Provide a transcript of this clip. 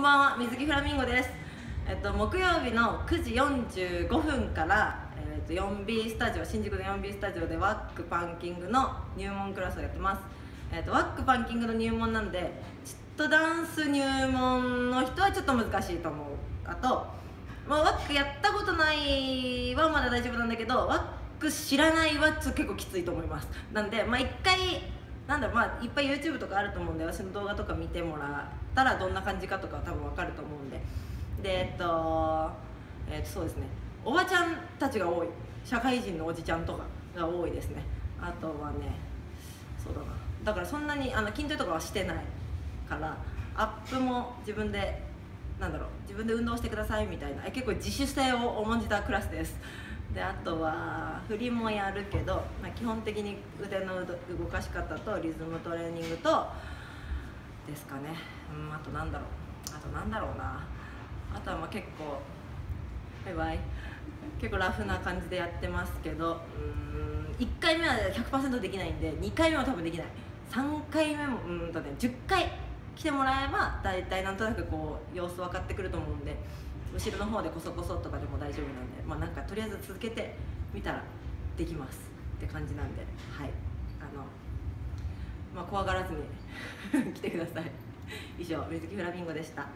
んばんは水木フラミンゴです。えっと木曜日の9時45分からえっと 4B スタジオ新宿の 4B スタジオでワックパンキングの入門クラスをやってます。えっとワックパンキングの入門なんでちょっとダンス入門の人はちょっと難しいと思うあと。まあ、ワックやったことないはまだ大丈夫なんだけどワック知らないはちょっと結構きついと思います。なんでまあ一回なんだろうまあいっぱい YouTube とかあると思うんで私の動画とか見てもらったらどんな感じかとかは多分分かると思うんで。でえっとえっとそうですね。おばちゃんたちが多い。社会人のおじちゃんとかが多いですね。あとはねそうだな。だからそんなにあの筋トレとかはしてないからアップも自分でなんだろう自分で運動してくださいみたいな結構自主性を重んじたクラスです。であとは振りもやるけど、まあ、基本的に腕の動かし方とリズムトレーニングとですかね、うん、あとなんだろう。あとなんだろうな。あとはまあ結構バイバイ。結構ラフな感じでやってますけどうん1回目は100%できないんで2回目は多分できない。3回目もうんとね10回来てもらえば大体なんとなくこう様子分かってくると思うんで。後ろの方でこそこそとかでも大丈夫なんでまあなんかとりあえず続けてみたらできます。って感じなんで。はい。あのまあ怖がらずに 来てください。以上水木フラミンゴでした。